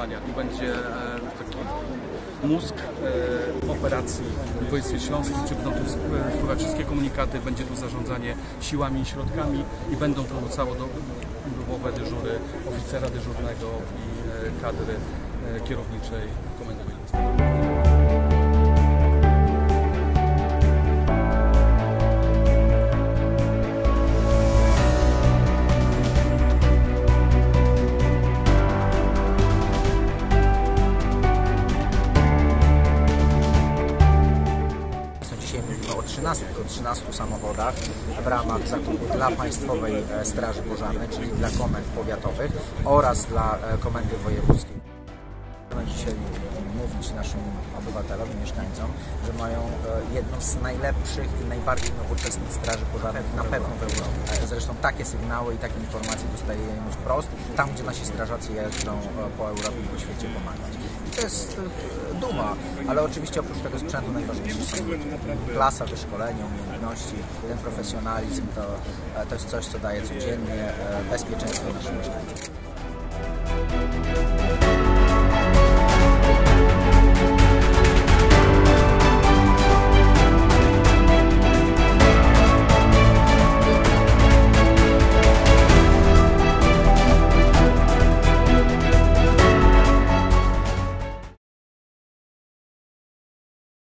komunikowania. Tu będzie e, taki mózg e, operacji w województwie śląskim, czy będą tu wpływać wszystkie komunikaty, będzie tu zarządzanie siłami i środkami i będą to całodobowe dyżury oficera dyżurnego i e, kadry e, kierowniczej Komendy Wojewódzkiej. Dzisiaj mówimy o 13, o 13 samochodach w ramach zakupu dla Państwowej e, Straży Pożarnej, czyli dla komend powiatowych oraz dla e, Komendy Wojewódzkiej. Dzisiaj mówić naszym obywatelom i mieszkańcom, że mają e, jedną z najlepszych i najbardziej nowoczesnych straży pożarnych na pewno w Europie. Zresztą takie sygnały i takie informacje dostajemy wprost, tam gdzie nasi strażacy jeżdżą e, po Europie i po świecie pomagać. I to jest e, duma, ale oczywiście oprócz tego sprzętu najważniejsze są klasa, wyszkolenie, umiejętności, ten profesjonalizm to, e, to jest coś, co daje codziennie bezpieczeństwo naszym mieszkańcom.